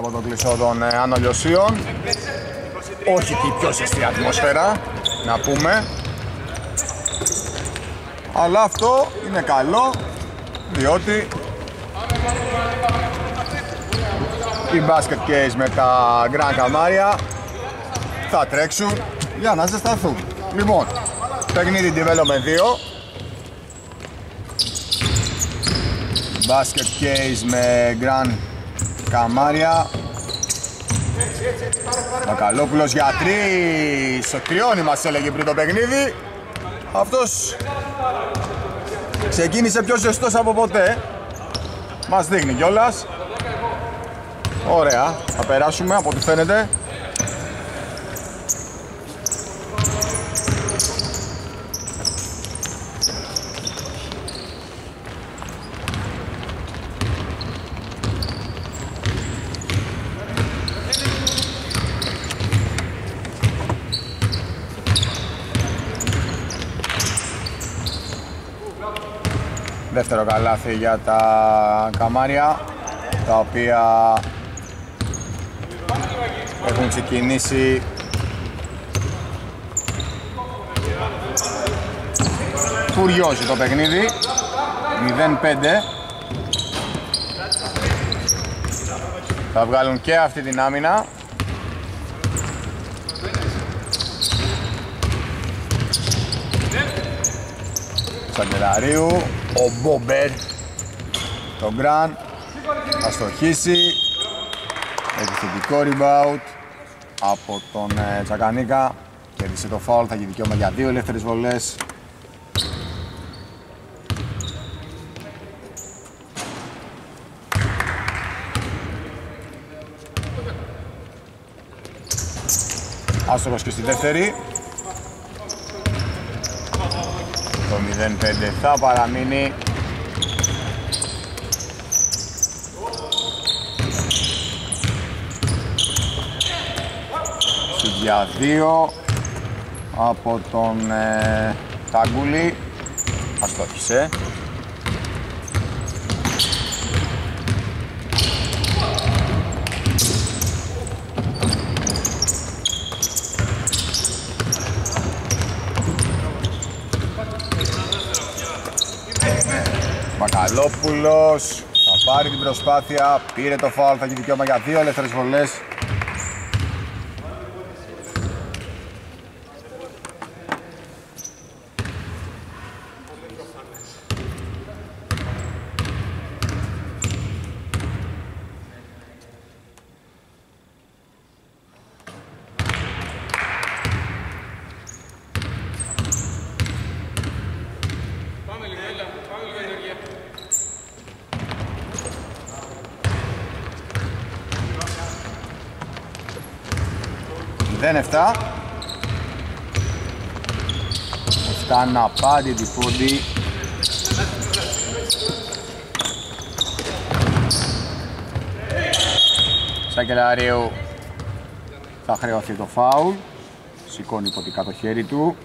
Καλησπέρα από τον κλεισό των ε, Ανολιοσίων. Όχι και η πιο ζεστή ατμόσφαιρα, να πούμε. Αλλά αυτό είναι καλό, διότι οι basket case με τα Grand Camaria θα τρέξουν για να ζεσταθούν. Λοιπόν, παιχνίδι development 2. Basket case με Grand Καμάρια. Μακαλόπουλος για τρεις. Στο τριώνει μας έλεγε πριν το παιχνίδι. Αυτός ξεκίνησε πιο ζεστός από ποτέ. Μας δείχνει κιόλας. Ωραία, θα περάσουμε από ό,τι φαίνεται Δεύτερο καλάθι για τα καμάρια τα οποία έχουν ξεκινήσει. Φουριόζει το παιχνίδι 0-5 θα βγάλουν και αυτή την άμυνα. Σαγκελαρίου ο Μπομπέρ το Γκραν. Θα στοχίσει. Επιθετικό rebound από τον ε, Τσακανίκα κέρδισε το φάουλ, θα έχει δικαίωμα για δύο ελεύθερες βολές. Άστοχος και στη δεύτερη Το 0-5 θα παραμείνει. Για δύο από τον ε, Τάγκουλη αστόχησε Μακαλόπουλος θα πάρει την προσπάθεια, πήρε το φάουλ, θα έχει δικαίωμα για δύο ελεύθερες βολές Αυτά να πάρει τη φόντι Σακελαρίου θα χρεωθεί το φάουλ. Σηκώνει υποτικά το χέρι του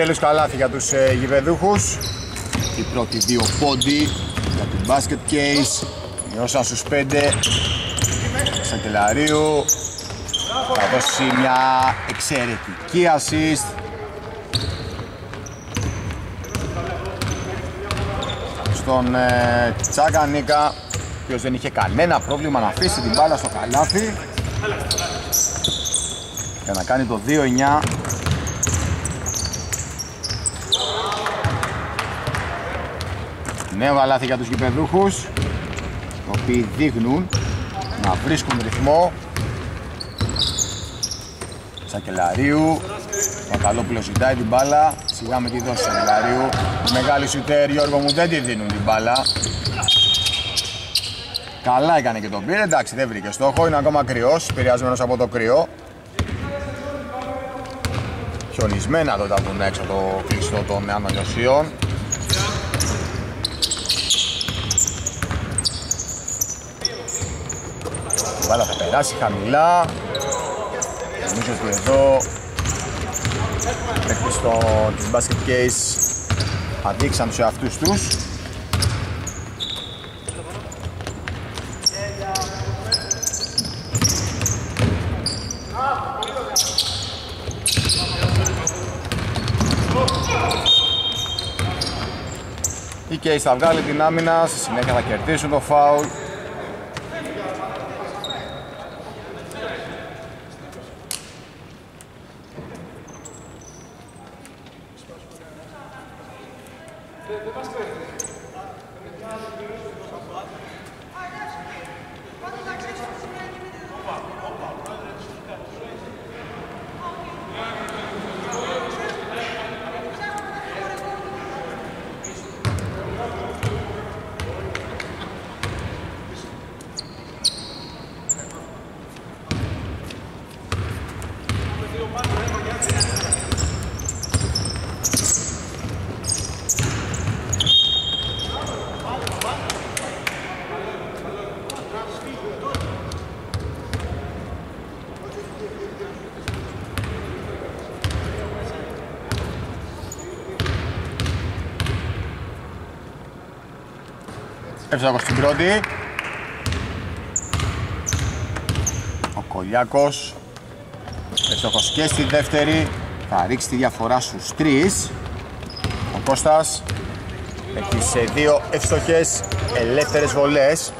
Επιτέλους καλάθι για τους ε, γηπεδούχους. Οι πρώτοι δύο πόντι για την basket case. Μειώσαν στους 5. Σακελαρίου. Θα δώσει μια εξαιρετική assist. Στον ε, Τσάκα Νίκα, ο οποίος δεν είχε κανένα πρόβλημα να αφήσει την μπάλα στο καλάθι. Για να κάνει το 2-9 Νέο γαλάθι για τους γηπεδούχους οι οποίοι δείχνουν να βρίσκουν ρυθμό Σακελαρίου Μακαλόπουλος ζητάει την μπάλα σιγά με τη δόση Σακελαρίου η μεγάλη σουτέρ Γιώργο μου δεν τη δίνουν την μπάλα Καλά έκανε και τον πήρε, εντάξει δεν βρήκε στόχο, είναι ακόμα κρυός, επηρεασμένος από το κρυό. Χιονισμένα τότε από τον έξω το κλειστό των αναλιωσίων. Μπάλα θα περάσει χαμηλά. Νομίζω ότι εδώ μέχρι στο της basket case αδείξαν τους εαυτούς τους Η Case θα βγάλει την άμυνα, στη συνέχεια θα κερδίσουν το φάουλ Εύστοχος στην πρώτη. Ο Κολιάκος. Εύστοχος και στη δεύτερη. Θα ρίξει τη διαφορά στους τρεις. Ο Κώστας έχει σε δύο εύστοχες ελεύθερες βολές.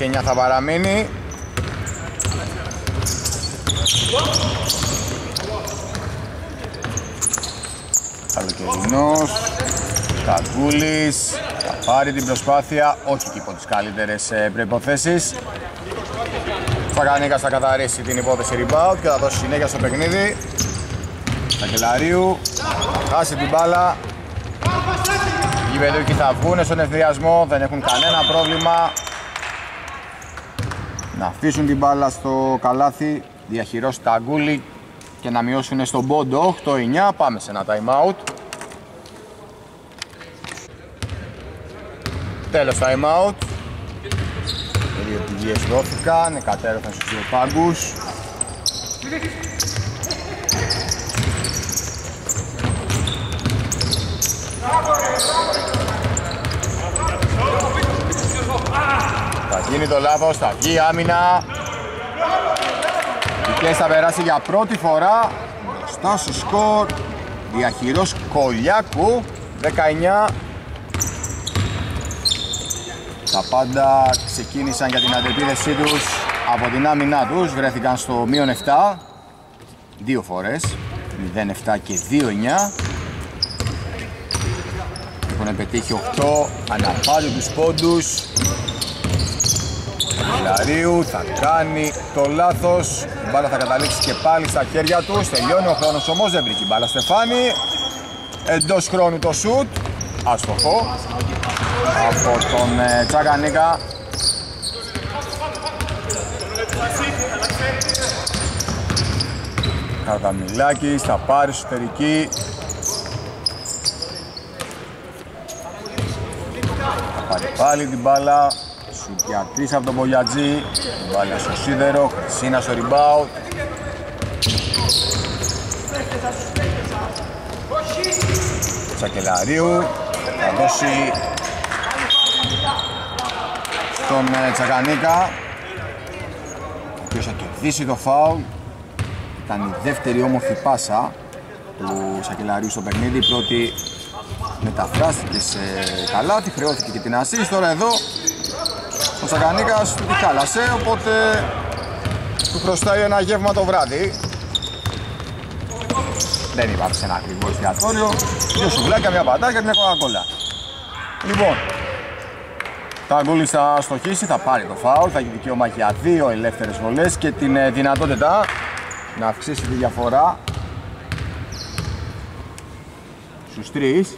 Το 6-9 θα παραμείνει. Καλοκαιρινός, Καγκούλης, θα πάρει την προσπάθεια, όχι και υπό τις καλύτερες ε, προϋποθέσεις. Φαγανίκας θα καθαρίσει την υπόθεση rebound και θα δώσει συνέχεια στο παιχνίδι. Καγκελαρίου, θα χάσει την μπάλα. Οι παιδούκοι θα βγουν στον ευθυριασμό, δεν έχουν κανένα πρόβλημα να αφήσουν την μπάλα στο καλάθι, διαχειρώσει τα αγκούλη και να μειώσουν στον πόντο 8-9. Πάμε σε ένα time out. Τέλος time out. Οι δύο πηγές δόθηκαν, εκατέρωθαν στους δύο πάγκους. Γίνει το λάθος, θα βγει άμυνα. Η θα περάσει για πρώτη φορά μπροστά στο σκορ. Διαχειρός Κολιάκου, 19. Τα πάντα ξεκίνησαν για την αντεπίδεσή τους από την άμυνά τους. Βρέθηκαν στο μείον 7. Δύο φορές. 0-7 και 2-9. Έχουν πετύχει 8 αναπάντου τους πόντους Λαρίου θα κάνει το λάθος. Η μπάλα θα καταλήξει και πάλι στα χέρια τους. Τελειώνει ο χρόνος όμως δεν βρήκε η μπάλα Στεφάνη. Εντός χρόνου το σουτ. Άστοχο από τον ε, Τσακανίκα Καρδαμιλάκης θα πάρει εσωτερική. Θα πάρει πάλι την μπάλα Σουτιατής από τον Μπογιατζή Βάλει στο σίδερο, Χρυσίνα στο rebound. Τσακελαρίου θα δώσει στον ε, Τσακανίκα. Ο οποίος θα κερδίσει το φάουλ. Ήταν η δεύτερη όμορφη πάσα του Σακελαρίου στο παιχνίδι. Η πρώτη μεταφράστηκε σε καλάθι, χρεώθηκε και την ασίστ τώρα εδώ ο Σακανίκας του τη χάλασε, οπότε του χρωστάει ένα γεύμα το βράδυ. Δεν υπάρχει ένα ακριβό εστιατόριο. Δύο σουβλάκια, μια πατάκια και μια κοκακόλα. Λοιπόν, τα γκούλη θα στοχίσει, θα πάρει το φάουλ, θα έχει δικαίωμα για δύο ελεύθερες βολές και την ε, δυνατότητα να αυξήσει τη διαφορά στους τρεις.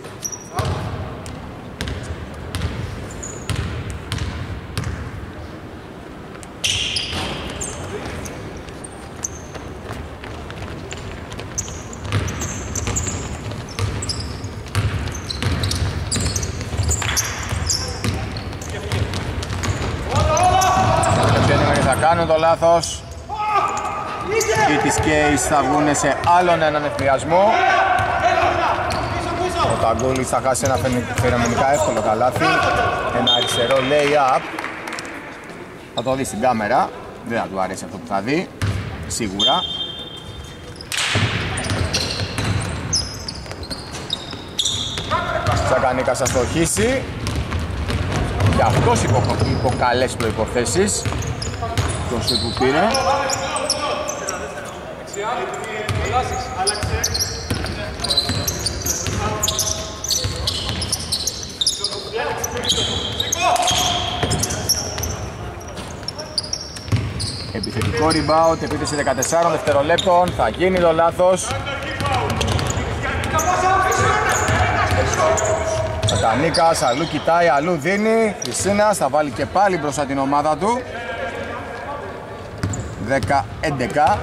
κάνουν το λάθος. Οι της Κέις θα βγουν σε άλλον έναν ευφυασμό ο Ταγκούλης θα χάσει ένα φαινομενικά εύκολο καλάθι. Ένα αριστερό lay-up. Θα το δει στην κάμερα. Δεν θα του αρέσει αυτό που θα δει. Σίγουρα. Τσακανίκας θα στοχίσει. Και αυτός υπό, υπό καλές προϋποθέσεις το σου που πήρε. Επιθετικό rebound, επίθεση 14 δευτερολέπτων, θα γίνει το λάθος. Σατανίκας, αλλού κοιτάει, αλλού δίνει. Χρυσίνας θα βάλει και πάλι μπροστά την ομάδα του. 10-11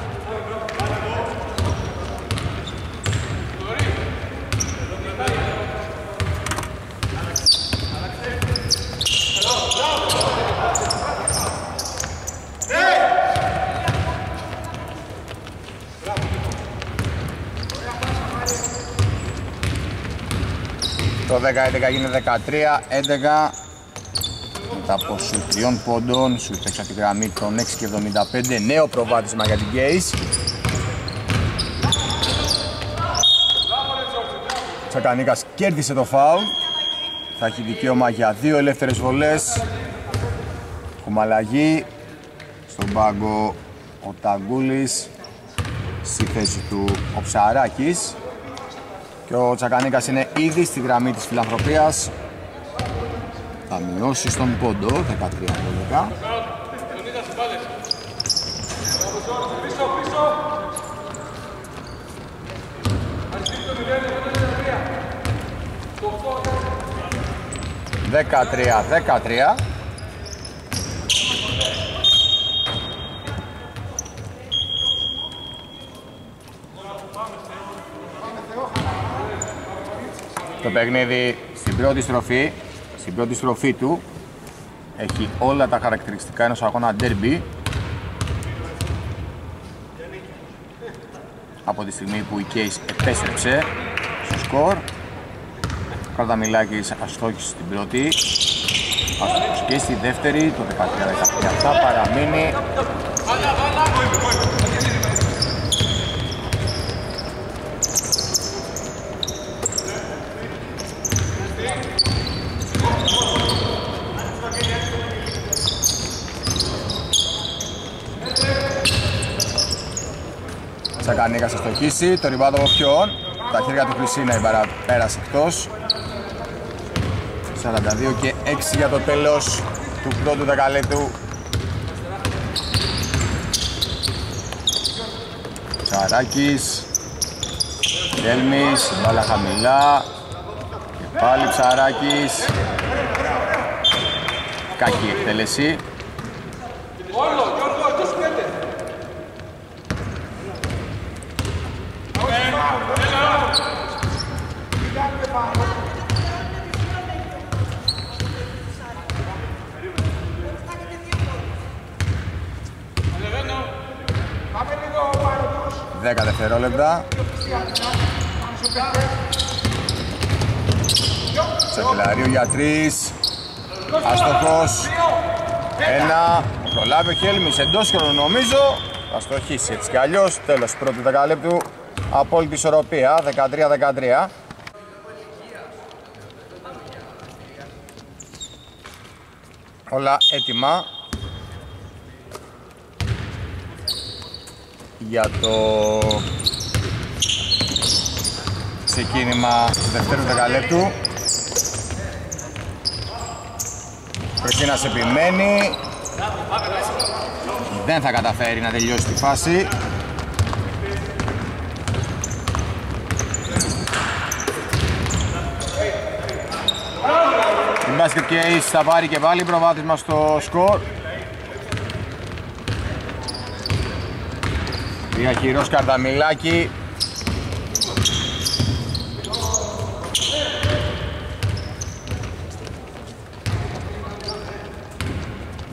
Το 10-11 γίνεται 13-11 μετά από σου τριών πόντων, σου έξω τη γραμμή των 6 και 75, νέο προβάδισμα για την Γκέις. Τσακανίκας κέρδισε το φάουλ, θα έχει δικαίωμα για δύο ελεύθερες βολές. Έχουμε αλλαγή στον πάγκο ο Ταγκούλης, στη θέση του ο Ψαράκης και ο Τσακανίκας είναι ήδη στη γραμμή της φιλανθρωπίας θα μειώσεις στον πόντο 13-12 Δεκατρία, δεκατρία. Το παιχνίδι στην πρώτη στροφή στην πρώτη στροφή του έχει όλα τα χαρακτηριστικά ενός αγώνα derby από τη στιγμή που η Case επέστρεψε στο σκορ Καρδαμιλάκης αστόχησε στην πρώτη. Αστόχησε και στη δεύτερη το 13-17 θα παραμείνει 10 θα στοχίσει, το ριμπάδο από ποιον, τα χέρια του Χρυσίνα η μπαρά πέρασε εκτός. 42 και 6 για το τέλος του πρώτου δεκαλέτου. Ψαράκης Δέλμης, μπάλα χαμηλά. Και πάλι Ψαράκης. Κακή εκτέλεση 10 δευτερόλεπτα. Σεφυλαρίου για 3. Αστοχός. Ένα. Προλάβει ο Χέλμις εντός χρόνου νομίζω. Θα στοχίσει έτσι κι αλλιώς. Τέλος πρώτου δεκαλέπτου. Απόλυτη ισορροπία. 13-13. Όλα έτοιμα. Για το ξεκίνημα του δευτέρου δεκαλέπτου. Χριστίνας επιμένει. Δεν θα καταφέρει να τελειώσει τη φάση. Η μπάσκετ και θα πάρει και πάλι προβάδισμα στο σκορ. Διαχειρός Καρταμιλάκη.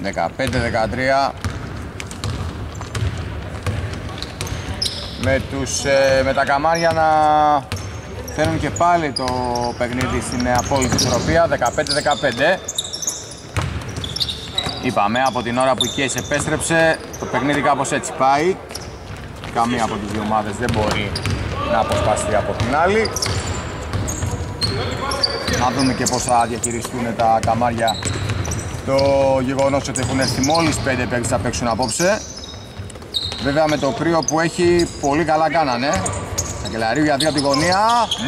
Δεκαπέντε, δεκατρία. Με, τους, ε, με τα καμάρια να φέρνουν και πάλι το παιχνίδι στην απόλυτη ισορροπία 15-15 Είπαμε από την ώρα που η Κέις επέστρεψε το παιχνίδι κάπως έτσι πάει καμία από τις δύο ομάδες δεν μπορεί να αποσπαστεί από την άλλη. Να δούμε και πώς θα διαχειριστούν τα καμάρια το γεγονός ότι έχουν έρθει μόλις 5 παίκτες θα παίξουν απόψε. Βέβαια με το κρύο που έχει πολύ καλά κάνανε. Σακελαρίου για δύο από τη γωνία.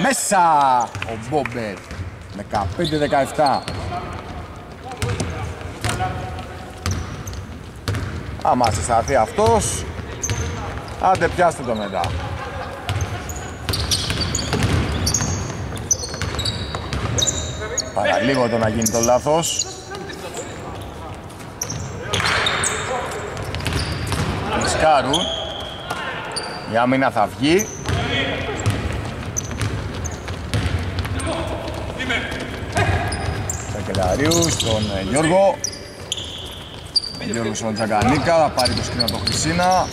Μέσα! Ο Μπόμπερ. 15-17. Άμα συσταθεί αυτός, Άντε πιάστε το μετά. Παραλίγο το να γίνει το λάθος. Ρισκάρουν. Η άμυνα θα βγει. Σακελαρίου στον ε, Γιώργο. Γιώργος στον Τζαγκανίκα, θα πάρει το σκρίνο το Χρυσίνα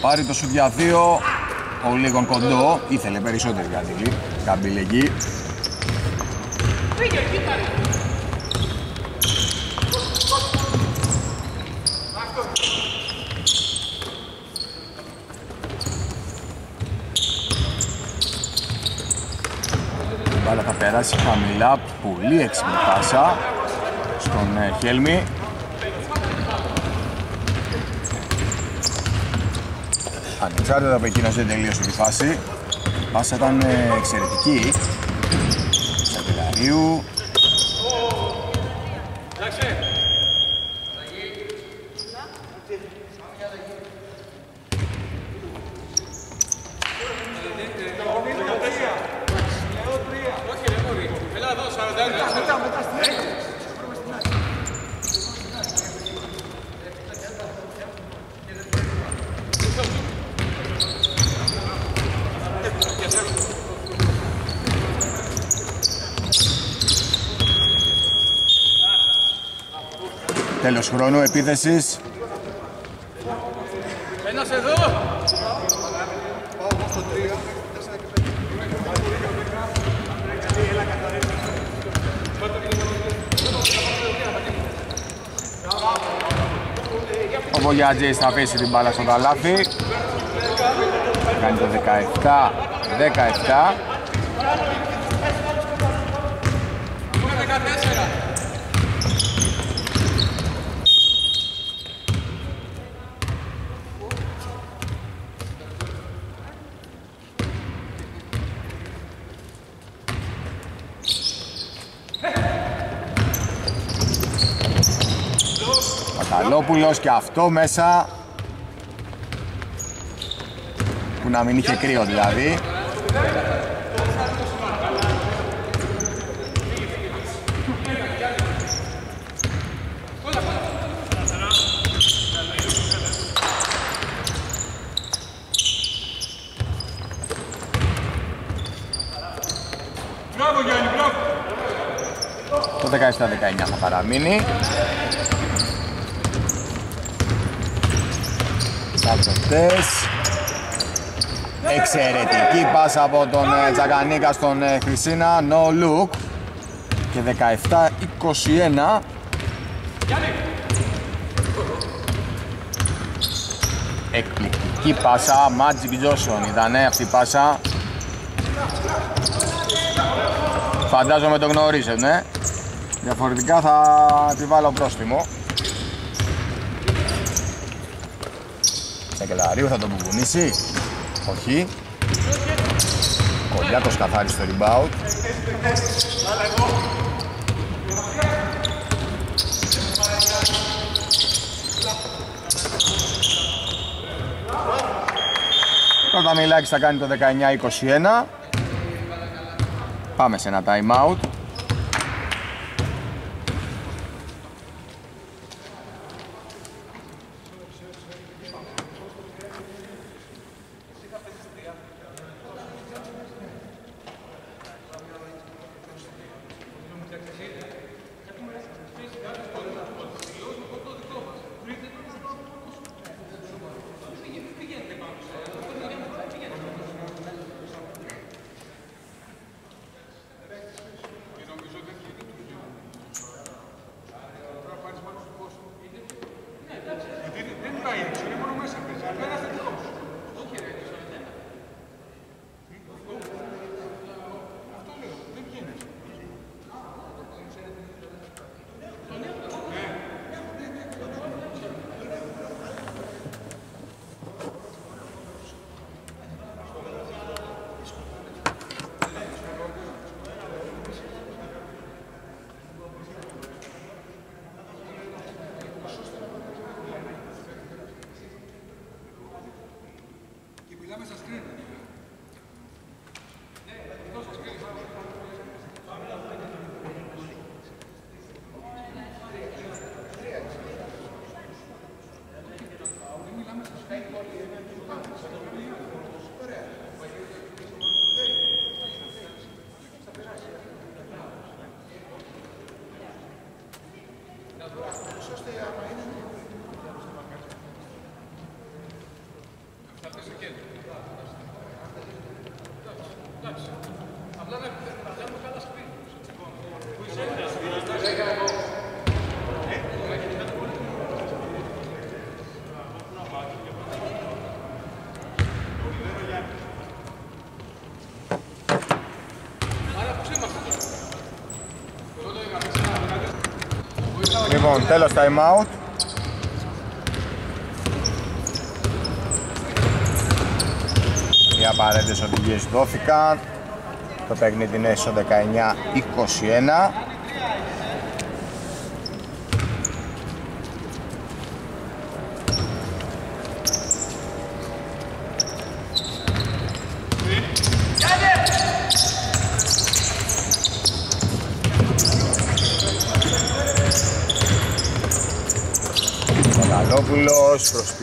πάρει το σου για δύο. Ο λίγο κοντό, ήθελε περισσότερη κατήλη, καμπύλη εκεί. Η μπάλα θα περάσει χαμηλά, πολύ έξυπνη πάσα. Στον ε, Ανεξάρτητα από εκείνος δεν τελείωσε τη φάση. Η πάσα ήταν ε, εξαιρετική. Σακελαρίου. Τέλος χρόνου επίθεσης. Ένας εδώ. Ο Βογιάτζης θα αφήσει την μπάλα στο καλάθι. Κάνει το 17-17. Παπαδόπουλος και αυτό μέσα. Που να μην είχε κρύο δηλαδή. Το 17-19 θα παραμείνει Σαπτωτές Εξαιρετική πάσα από τον ε, Τζακανίκα στον ε, Χρυσίνα. No look. Και 17-21 Εκπληκτική πάσα. Magic Johnson ήταν αυτή η πάσα. Φαντάζομαι το γνωρίζετε ναι. Διαφορετικά θα τη βάλω πρόστιμο Σακελαρίου θα τον κουβουνίσει. Όχι. Κολιάκος καθάρισε το rebound. Πρώτα Μιλάκης θα κάνει το 19-21. Πάμε σε ένα time out. Λοιπόν, τέλος time out. Οι απαραίτητες οδηγίες δόθηκαν. Το παιχνίδι είναι στο 19-21.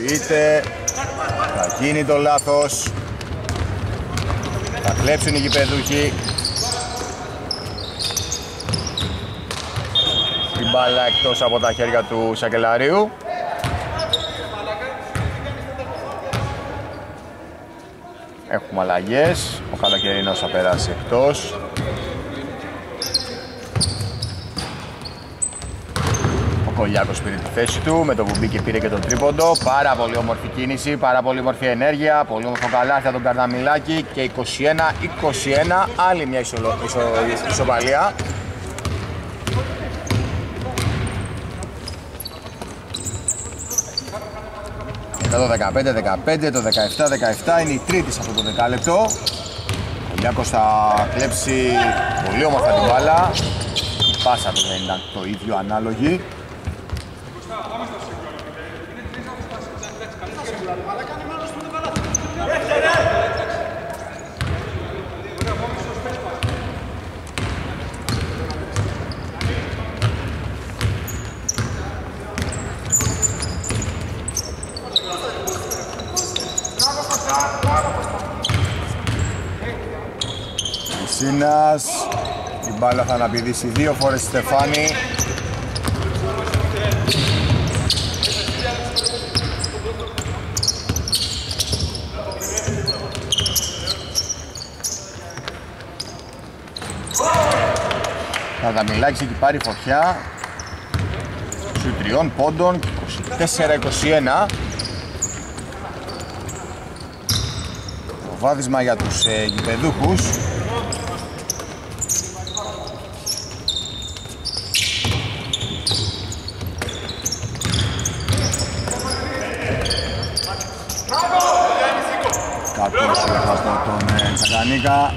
Καλόπουλος προσποιείται Θα γίνει το λάθος Θα κλέψουν οι γηπεδούχοι. Η μπάλα εκτός από τα χέρια του Σακελαρίου. Έχουμε αλλαγές. Ο Καλοκαιρινός θα περάσει εκτός Κολιάκος πήρε τη θέση του με το που μπήκε πήρε και τον τρίποντο. Πάρα πολύ όμορφη κίνηση, πάρα πολύ όμορφη ενέργεια, πολύ όμορφο καλάθι τον Καρδαμιλάκη και 21-21, άλλη μια ισο, ισο, ισοπαλία. το 15-15, το 17-17 είναι η τρίτη σε αυτό το δεκάλεπτο. Ο Λιάκος θα κλέψει πολύ όμορφα την μπάλα. Η πάσα του δεν ήταν το ίδιο ανάλογη. Σίνας η μπάλα θα αναπηδήσει δύο φορές στη Στεφάνη. Καρδαμιλάκης έχει πάρει φωτιά. Σου τριών πόντων 24-21 Το βάδισμα για τους ε, γηπεδούχους has da ton zaganika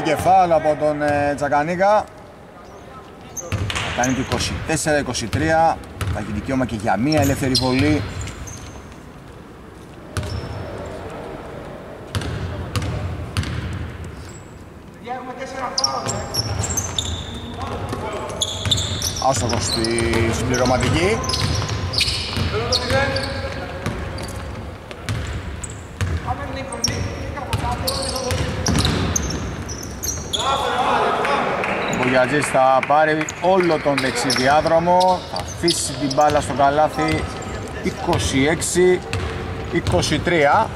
και φάουλ από τον ε, Τσακανίκα. Κάνει το 24-23. Θα έχει δικαίωμα και για μία ελεύθερη βολή. Άστοχος στη συμπληρωματική. Ο Γιατζής θα πάρει όλο τον δεξιδιάδρομο, θα αφήσει την μπάλα στο καλάθι 26-23.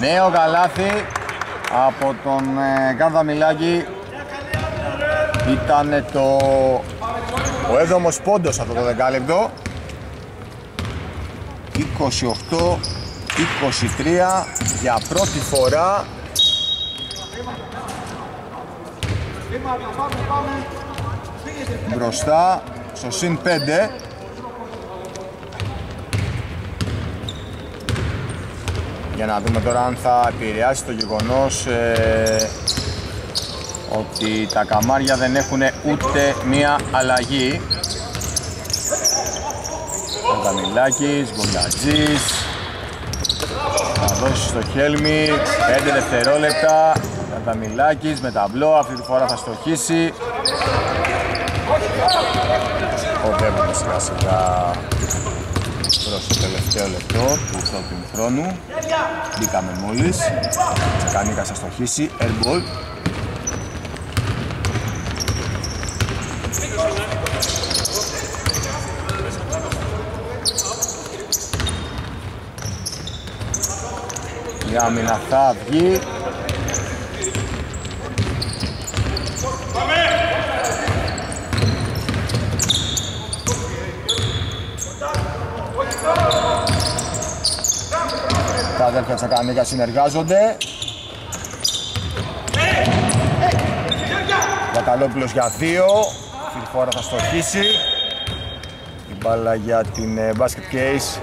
Νέο καλάθι από τον ε, Γκάνδα Μιλάκη ήταν το ο έβδομος πόντος αυτό το δεκάλεπτο. 28-23 για πρώτη φορά. Μπροστά στο συν 5 για να δούμε τώρα αν θα επηρεάσει το γεγονός ε, ότι τα καμάρια δεν έχουν ούτε μία αλλαγή. Καταμιλάκης, Γκολατζής Θα δώσει στο Χέλμι 5 δευτερόλεπτα. Καταμιλάκης με ταμπλό, αυτή τη φορά θα στοχίσει. Οδεύουμε σιγά σιγά προς το τελευταίο λεπτό του πρώτου χρόνου. Μπήκαμε μόλις. Τσεκανίκα θα στοχίσει, airball άμυνα θα βγει. Τα αδέρφια Τσακανίκα συνεργάζονται. Βακαλόπουλος για δύο. Αυτή τη φορά θα στοχίσει. Η μπάλα για την ε, basket case.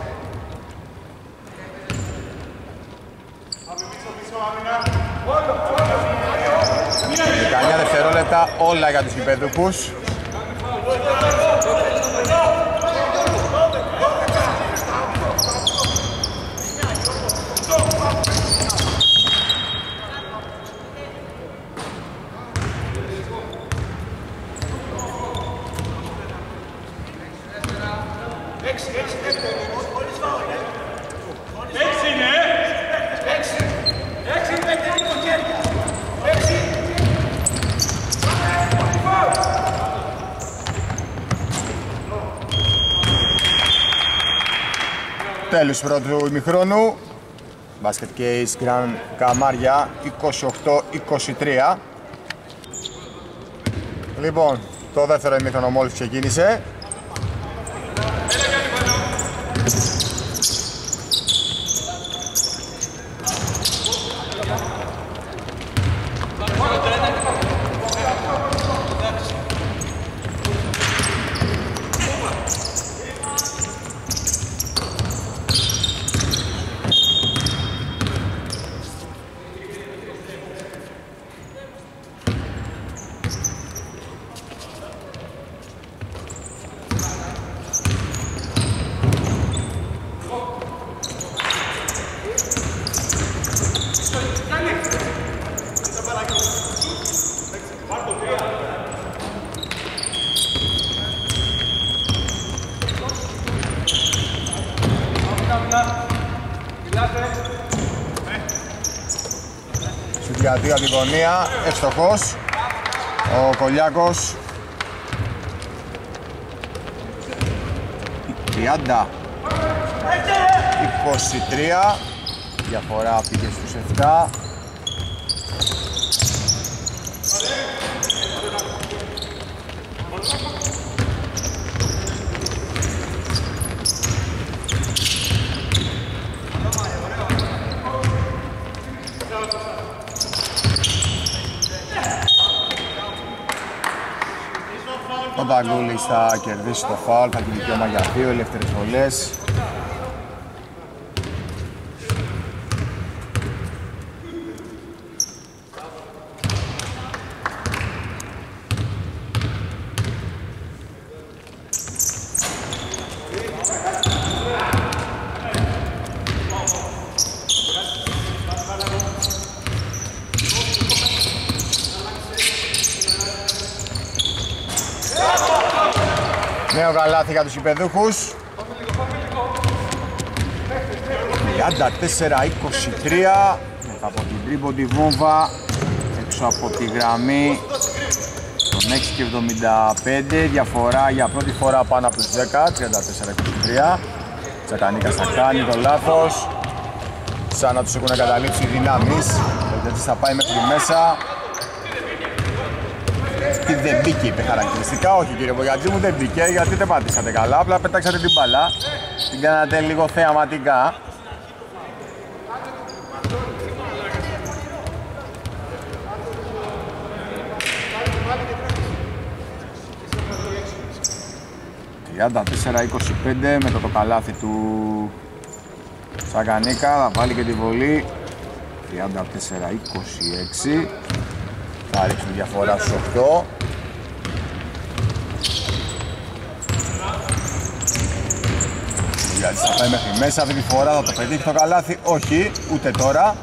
19 δευτερόλεπτα όλα για τους γηπεδούκους. Τέλος πρώτου ημιχρόνου. Basket Case Grand Καμάρια 28-23. Λοιπόν, το δεύτερο ημίχρονο μόλις ξεκίνησε. Στην τη γωνία, ευστοχός ο Κολιάκος. 30 23 διαφορά πήγε στους 7 Ο Ταγκούλης θα κερδίσει το φάουλ, θα έχει δικαίωμα για δύο ελεύθερες βολές. Νέο καλάθι για τους υπεδούχους. 34-23 από την τρίπο τη βόμβα έξω από τη γραμμή των 6 και 75 διαφορά για πρώτη φορά πάνω από τους 10 34-23 Τσακανίκας θα κάνει το λάθος. Σαν να τους έχουν καταλήψει οι δυνάμεις. Ο θα πάει μέχρι μέσα. τι δεν μπήκε είπε χαρακτηριστικά, όχι κύριε Βογιατζή μου δεν μπήκε γιατί δεν πατήσατε καλά, απλά πετάξατε την μπάλα την κάνατε λίγο θεαματικά. ...34-25 με το, το καλάθι του Σαγκανίκα θα βάλει και τη βολή. 34-26 θα ρίξει τη διαφορά στους 8 Γιατί θα πάει μέχρι μέσα αυτή τη φορά θα το πετύχει το καλάθι όχι ούτε τώρα.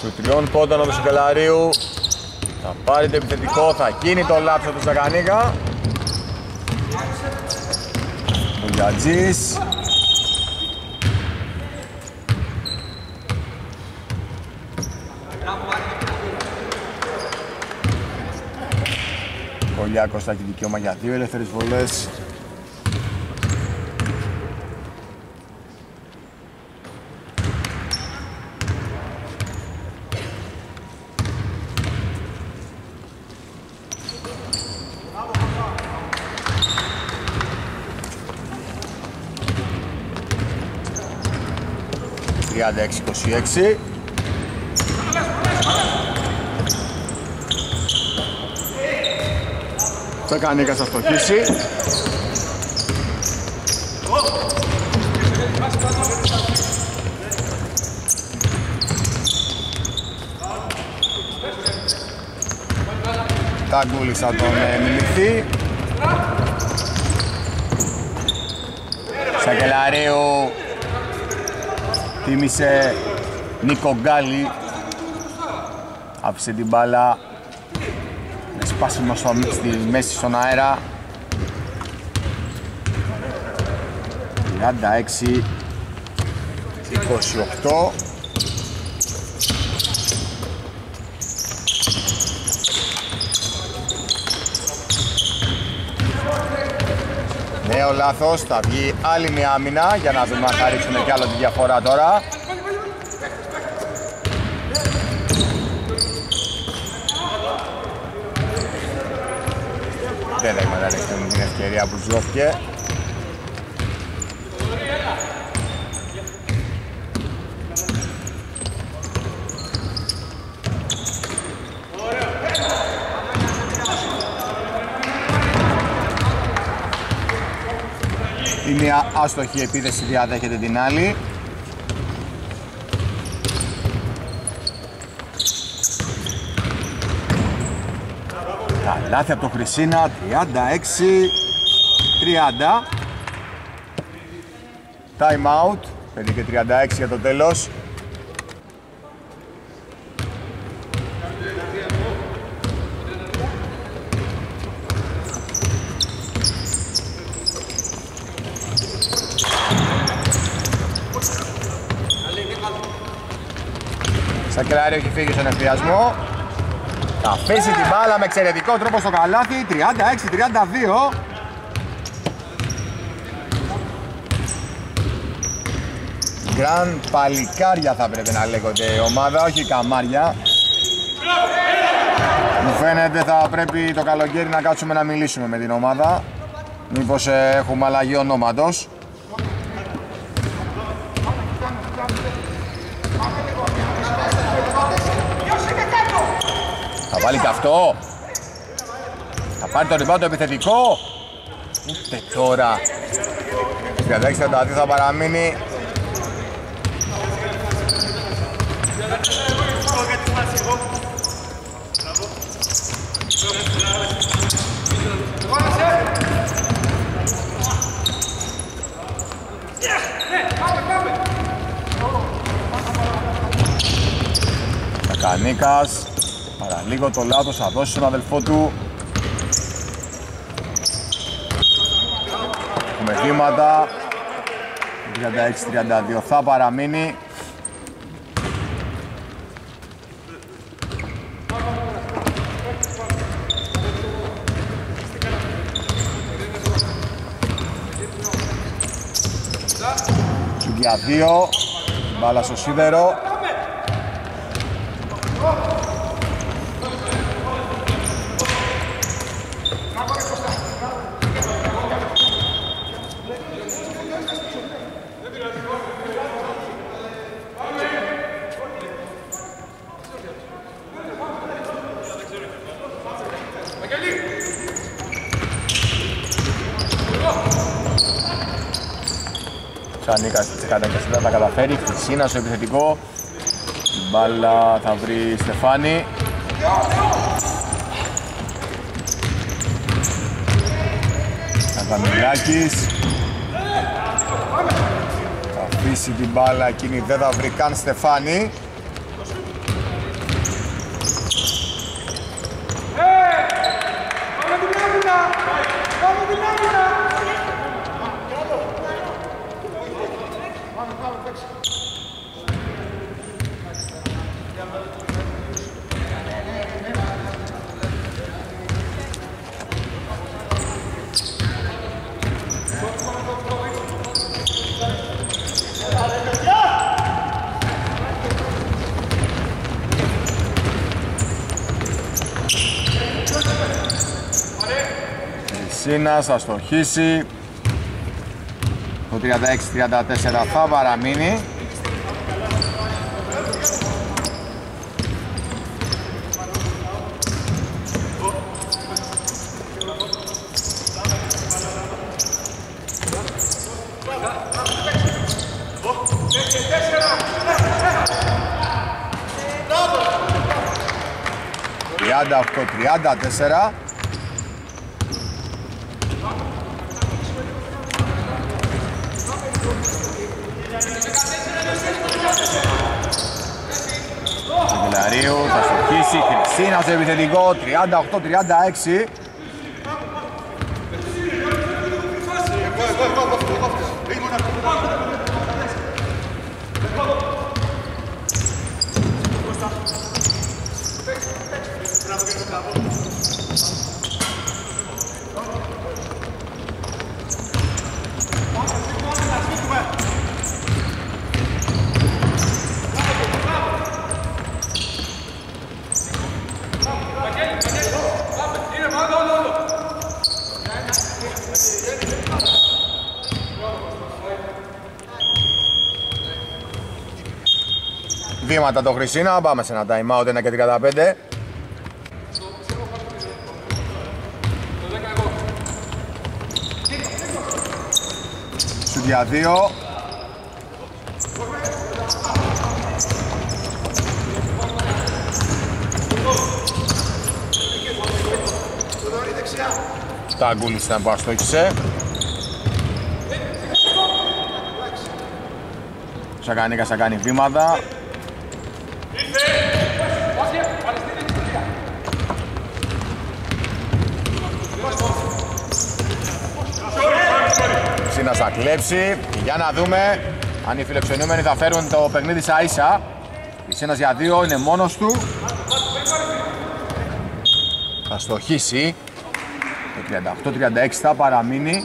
Σου τριών πόντων του Σικελαρίου. Θα πάρει το επιθετικό, θα γίνει το λάψο του Σακανίκα Ο Γιατζής Κολιάκος θα έχει δικαίωμα για δύο ελεύθερες βολές. Τριάντα έξι, Τσακανίκα θα στοχίσει. Ταγκούλης θα τον ε, μιληθεί. Σακελαρίου τίμησε Νίκο Γκάλι άφησε την μπάλα σπάσιμο στο, στη μέση στον αέρα. 36 28 Νέο λάθος, θα βγει άλλη μια άμυνα για να δούμε αν θα ρίξουμε κι άλλο τη διαφορά τώρα δεν θα εκμεταλλευτούν την ευκαιρία που τους δόθηκε. Η μία άστοχη επίθεση διαδέχεται την άλλη. Λάθη από το Χρυσίνα, 36-30. Time out, 5 και 36 για το τέλος. Σακελάριο έχει φύγει στον εφιασμό. Θα αφήσει την μπάλα με εξαιρετικό τρόπο στο καλάθι 36-32 Ιράν. Παλικάρια θα πρέπει να λέγονται η ομάδα, όχι καμάρια. Μου φαίνεται θα πρέπει το καλοκαίρι να κάτσουμε να μιλήσουμε με την ομάδα. Μήπως ε, έχουμε αλλαγή ονόματος. Θα βάλει αυτό, Θα πάρει το ριμπάντο επιθετικό. Ούτε τώρα. 36-32 θα παραμείνει Κανίκας Παραλίγο το λάθος θα δώσει στον αδελφό του. Έχουμε βήματα. 36-32 θα παραμείνει. Για 2 μπάλα στο σίδερο Τσεκαντάκιας δεν θα καταφέρει. Χρυσίνα στο επιθετικό. Η μπάλα θα βρει Στεφάνη. Καταμιλάκης. Θα αφήσει την μπάλα εκείνη, δεν θα βρει καν Στεφάνη. Σίνας θα στοχίσει το 36-34 θα παραμείνει Τριάντα 34 Σεγγελαρίου θα στοχίσει, Χρυσίνα στο επιθετικό, 38-36 Βήματα το Χρυσίνα, πάμε σε ένα time out 1 και 35 Σου για 2 Τα αγκούλησε να που αστόχησε Σακανίκα θα κάνει βήματα να θα κλέψει. Για να δούμε αν οι φιλοξενούμενοι θα φέρουν το παιχνίδι σαν ίσα. Η Σίνας για δύο είναι μόνος του. Θα στοχίσει. Το 38-36 θα παραμείνει.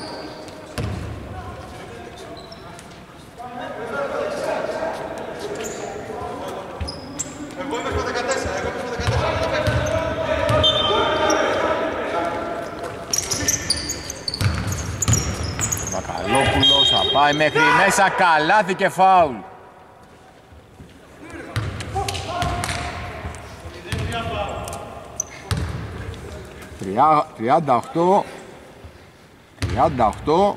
Πάει μέχρι μέσα, καλάθι και φάουλ. 38 38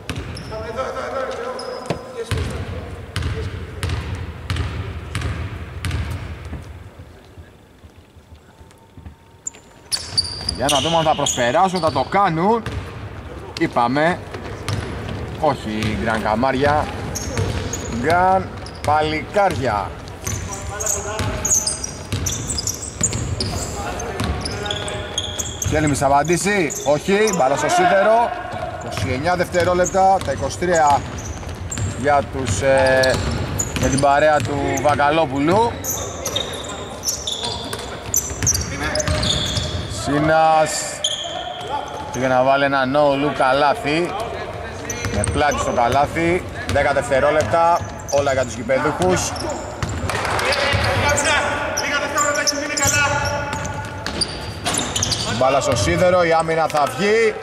Για να δούμε αν θα προσπεράσουν, θα το κάνουν. Είπαμε Όχι γκραν καμάρια Γκραν παλικάρια. Θέλει να απαντήσει, όχι, μπάλα στο σίδερο. 29 δευτερόλεπτα, τα 23 για τους, ε, για την παρέα του Βακαλόπουλου Σίνας πήγε να βάλει ένα no look καλάθι με πλάτη στο καλάθι 10 δευτερόλεπτα όλα για τους γηπεδούχους. Μπάλα στο σίδερο, η άμυνα θα βγει.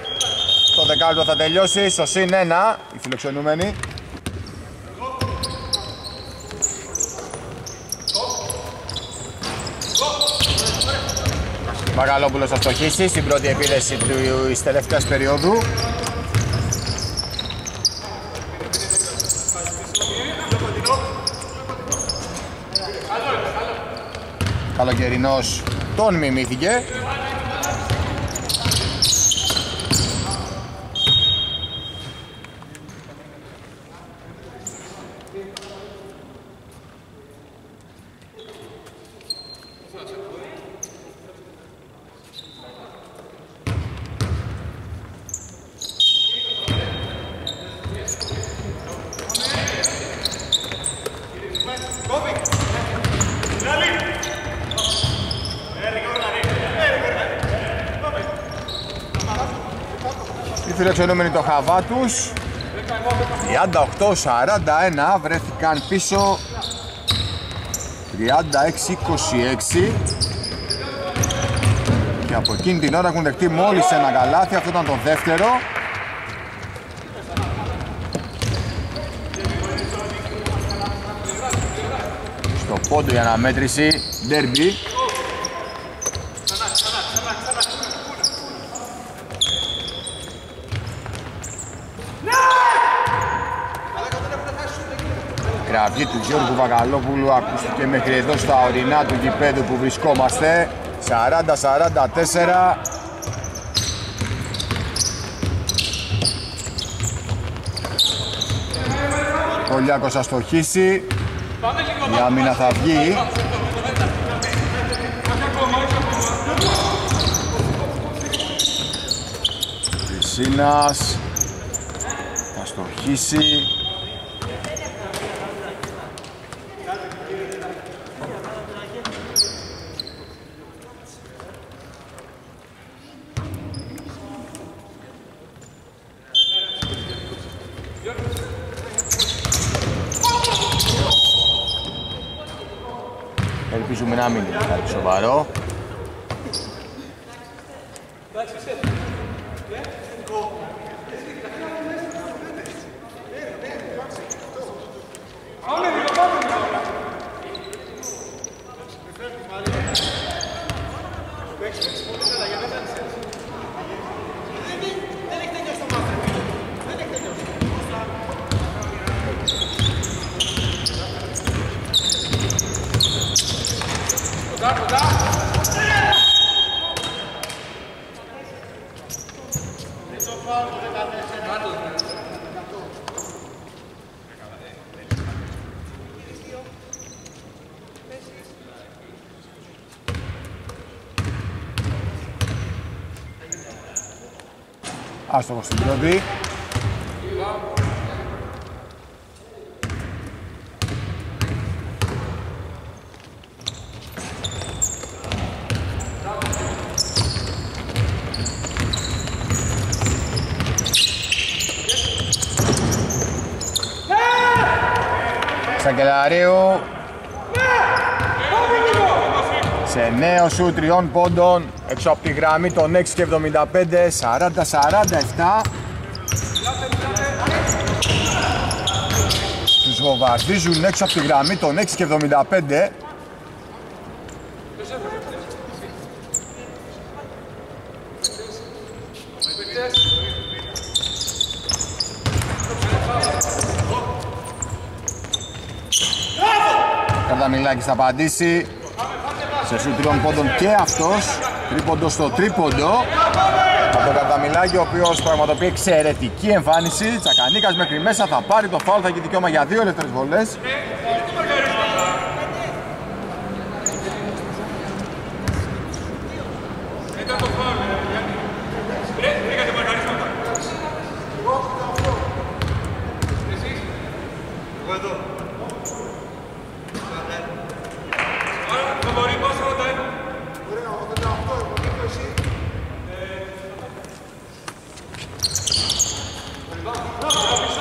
Το δεκάλεπτο θα τελειώσει. Στο συν 1 οι φιλοξενούμενοι. Μαγαλόπουλος θα στοχίσει στην πρώτη επίδεση της τελευταίας περίοδου. Καλοκαιρινός τον μιμήθηκε. Φιλοξενούμενοι το χαβά τους. 38-41 βρέθηκαν πίσω. 36-26 και από εκείνη την ώρα έχουν δεχτεί μόλις ένα καλάθι αυτό ήταν το δεύτερο. Στο πόντο για αναμέτρηση derby κραυγή του Γιώργου Βαγαλόπουλου ακούστηκε μέχρι εδώ στα ορεινά του γηπέδου που βρισκόμαστε. 40-44 Κολιάκος θα στοχίσει. Η άμυνα θα βγει. Σίνας θα στοχίσει να μην είναι κάτι σοβαρό. Άστοχος στην πρώτη. Σακελαρίου σε νέο σου τριών πόντων έξω από τη γραμμή των 6 και 75 40-47 τους βομβαρδίζουν έξω από τη γραμμή των 6 και 75 Πού Καρδαμιλάκης θα απαντήσει σε σου τριών πόντων και αυτός τρίποντο στο τρίποντο. Από τον Καρδαμιλάκη ο οποίος πραγματοποιεί εξαιρετική εμφάνιση. Τσακανίκας μέχρι μέσα θα πάρει το φάουλ θα έχει δικαίωμα για δύο ελεύθερες βολές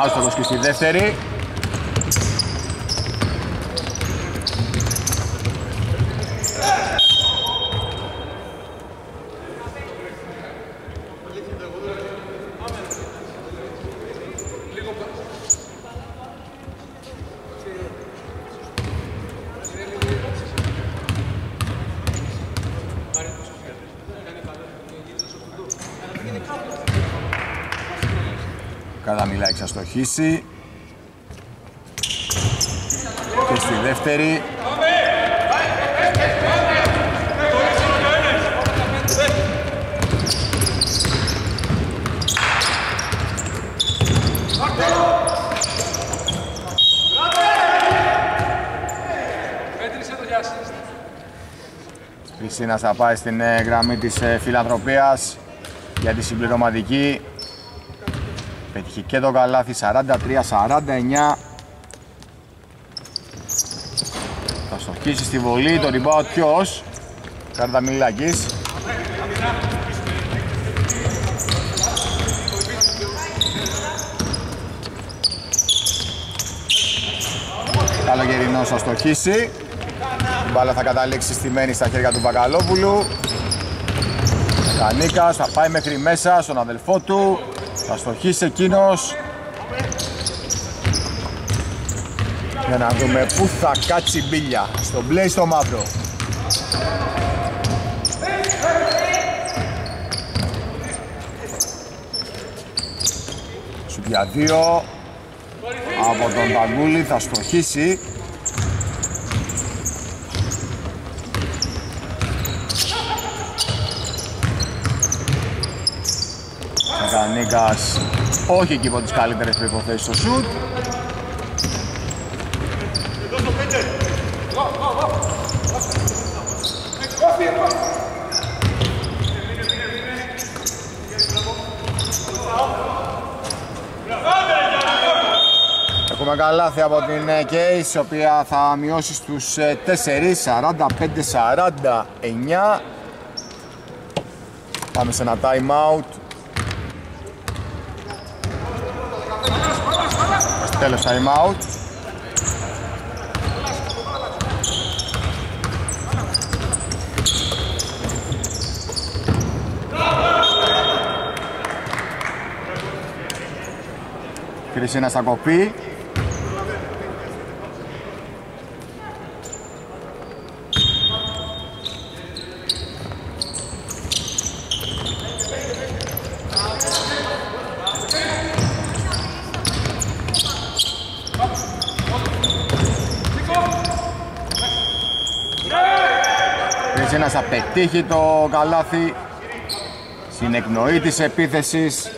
Άστοχος και στη δεύτερη. Καρδαμιλάκη θα στοχίσει. Και στη δεύτερη. Χριστίνας θα πάει στην ε, γραμμή της ε, φιλανθρωπίας για τη συμπληρωματική Πέτυχε και το καλάθι 43-49 Θα στοχίσει στη βολή, το rebound ποιος; Καρδαμιλάκης. Καλογερινός θα στοχίσει. Η μπάλα θα καταλήξει στημένη στα χέρια του Μπακαλόπουλου. Κανίκας θα πάει μέχρι μέσα στον αδελφό του θα στοχίσει εκείνος. Για να δούμε πού θα κάτσει μπίλια. Στο μπλε ή στο μαύρο. Σου για δύο. Από τον Ταγκούλη θα στοχίσει Κανίκας όχι εκεί από τις καλύτερες προϋποθέσεις στο σουτ Έχουμε καλάθι από την Case, η οποία θα μειώσει στους 4, 45-49. Πάμε σε ένα time out. Τέλος time out. Κρισίνα στα κοπή. Κρυσίνας θα πετύχει το καλάθι. Στην εκνοή της επίθεσης.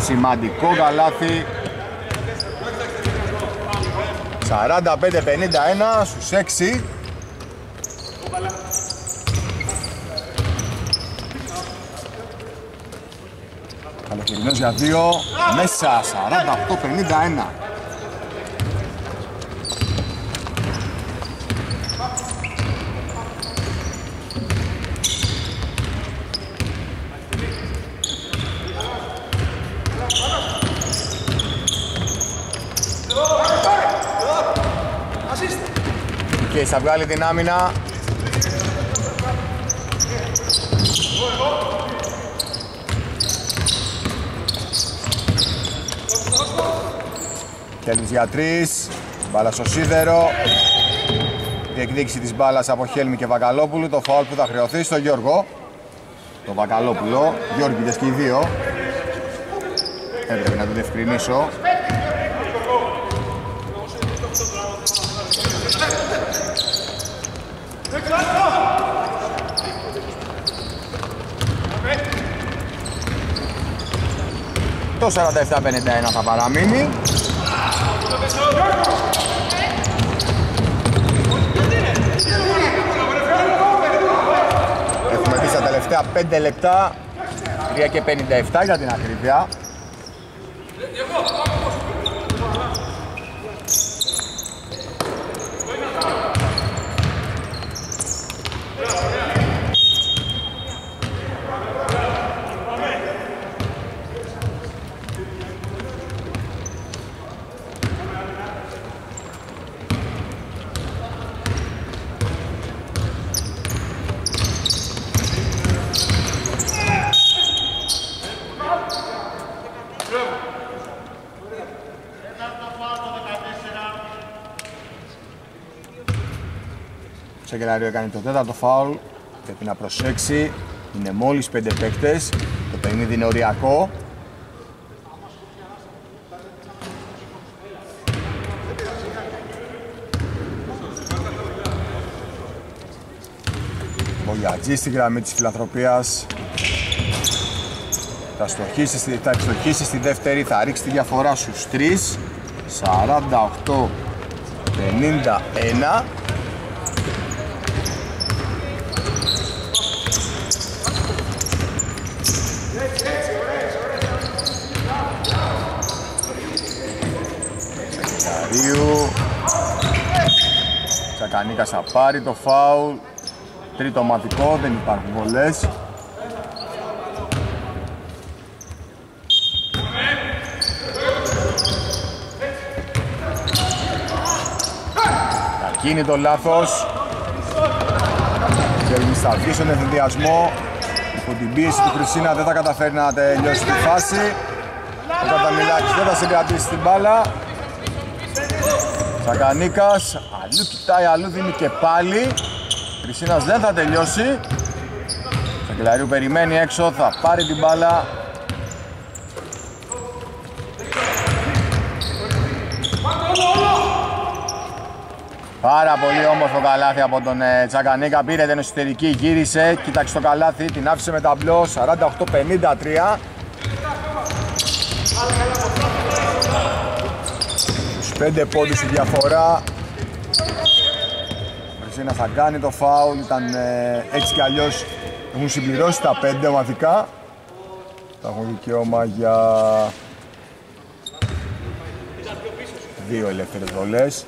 Σημαντικό καλάθι. 45-51 στους 6 Καλοκαιρινός για 2 μέσα 48-51 θα βγάλει την άμυνα Χέλμις για τρεις, μπάλα στο σίδερο Διεκδίκηση της μπάλας από Χέλμη και Βακαλόπουλου Το φαουλ που θα χρεωθεί στο Γιώργο το Βακαλόπουλο. Γιώργητες και οι δύο. Έπρεπε να το διευκρινίσω. Το 47-51 θα παραμείνει. Έχουμε δει στα τελευταία 5 λεπτά 3 και 57 για την ακρίβεια. Σαγκελάριο έκανε το τέταρτο φάουλ. Πρέπει να προσέξει. Είναι μόλις πέντε παίκτες. Το παιχνίδι είναι οριακό. Μπογιατζή στη γραμμή της φιλανθρωπίας. Θα στοχίσει, στη, θα στοχίσει στη δεύτερη, θα ρίξει τη διαφορά στους 3. 48-51. Σακαρίου Τσακανίκας θα πάρει το φάουλ. Τρίτο μαθηκό, δεν υπάρχουν βολές. Ακίνητο λάθος. Γερμής θα βγει στον ευθυνδιασμό Υπό την πίεση του Χρυσίνα δεν θα καταφέρει να τελειώσει τη φάση. Ο Καταμιλάκης δεν θα συγκρατήσει την μπάλα Σακανίκας, αλλού κοιτάει, αλλού δίνει και πάλι. Χρυσίνας δεν θα τελειώσει. Σακελαρίου περιμένει έξω, θα πάρει την μπάλα. Πάρα πολύ όμορφο καλάθι από τον ε, Τσακανίκα, πήρε την εσωτερική, γύρισε, κοίταξε το καλάθι, την άφησε με ταμπλό 48-53 5 πόντους η διαφορά. Βρυσίνα θα κάνει το φάουλ, ήταν ε, έτσι κι αλλιώς έχουν συμπληρώσει τα 5 ομαδικά. Θα έχουν δικαίωμα για δύο ελεύθερες βολές.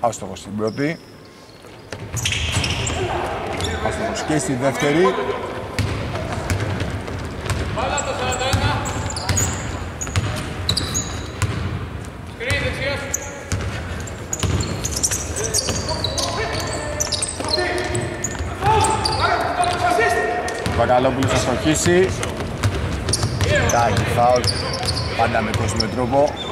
Άστοχος στην πρώτη. Άστοχος και στη δεύτερη. Βακαλόπουλος θα στοχίσει. Τάκι φάουλ. Πάντα με κόσμο τρόπο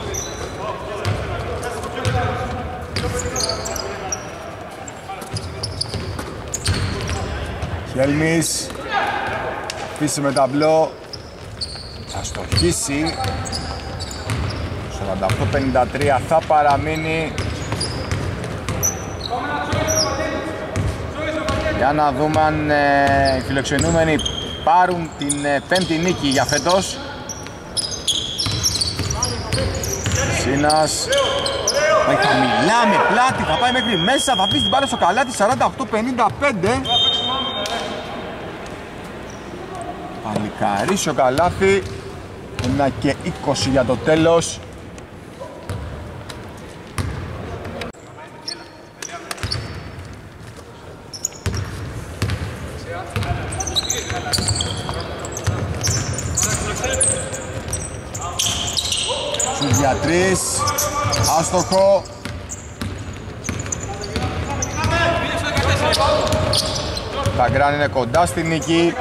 Χέλμις Αφήσει με ταμπλό Θα στοχίσει 48-53 θα παραμείνει. Για να δούμε αν ε, οι φιλοξενούμενοι πάρουν την ε, πέμπτη νίκη για φέτος. Σίνας. Πάει χαμηλά με πλάτη, θα πάει μέχρι μέσα, θα αφήσει την μπάλα στο καλάτι 48-55 Παλικαρίσιο καλάθι. Ένα και 20 για το τέλος. Στους για τρεις Άστοχο. Τα γκράν είναι κοντά στη νίκη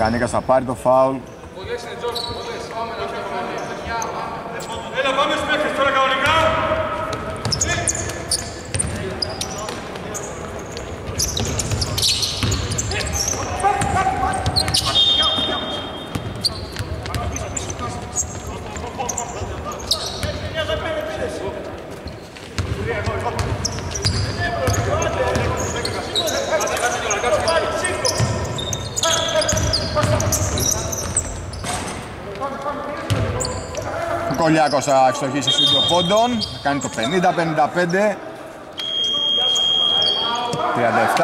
Τσακανίκας θα πάρει το φάουλ. Έλα πάμε στους παίκτες τώρα κανονικά. Ο Κολιάκος θα ευστοχίσει στους δύο πόντων. Θα κάνει το 50-55.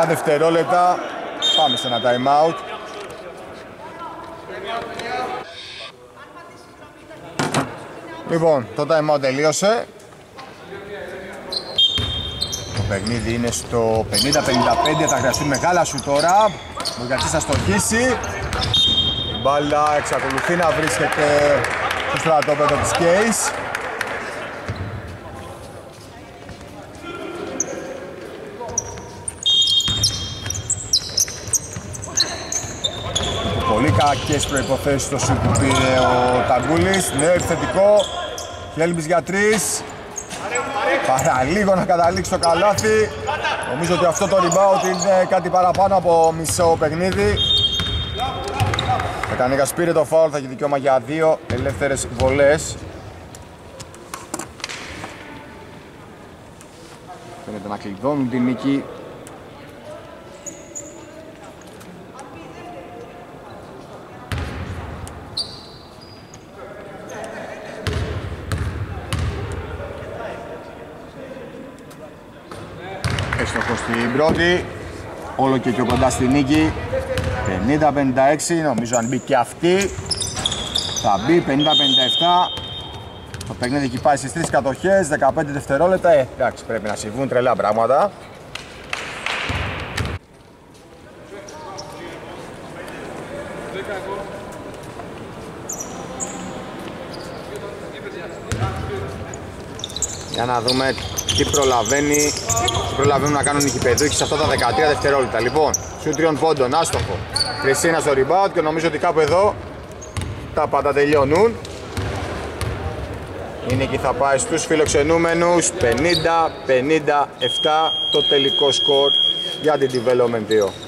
37 δευτερόλεπτα. Πάμε σε ένα time out. Λοιπόν, το time out τελείωσε. Το παιχνίδι είναι στο 50-55. Θα χρειαστεί μεγάλα σου τώρα. Ο Γκατσής θα στοχίσει. Η μπάλα εξακολουθεί να βρίσκεται στο στρατόπεδο της Case. Πολύ κακές προϋποθέσεις στο σουτ που πήρε ο Ταγκούλης. Νέο επιθετικό. Χέλμπης για τρεις. Παραλίγο να καταλήξει το καλάθι. Νομίζω ότι αυτό το rebound είναι κάτι παραπάνω από μισό παιχνίδι. Ο Κανίκας πήρε το φάουλ, θα έχει δικαίωμα για δύο ελεύθερες βολές. Φαίνεται να κλειδώνουν την νίκη. Έστοχος στην πρώτη, όλο και πιο κοντά στη νίκη. 50-56, νομίζω αν μπει και αυτή θα μπει 50-57 το παιχνίδι έχει πάει στις τρεις κατοχές 15 δευτερόλεπτα, ε, εντάξει πρέπει να συμβούν τρελά πράγματα Για να δούμε τι προλαβαίνει, τι προλαβαίνουν να κάνουν οι κυπεδούχοι σε αυτά τα 13 δευτερόλεπτα. Λοιπόν, σου τριών πόντων, άστοχο. Κριστίνα στο rebound και νομίζω ότι κάπου εδώ τα πάντα τελειώνουν. Η νίκη θα πάει στους φιλοξενούμενους 50-57 το τελικό σκορ για την Development 2.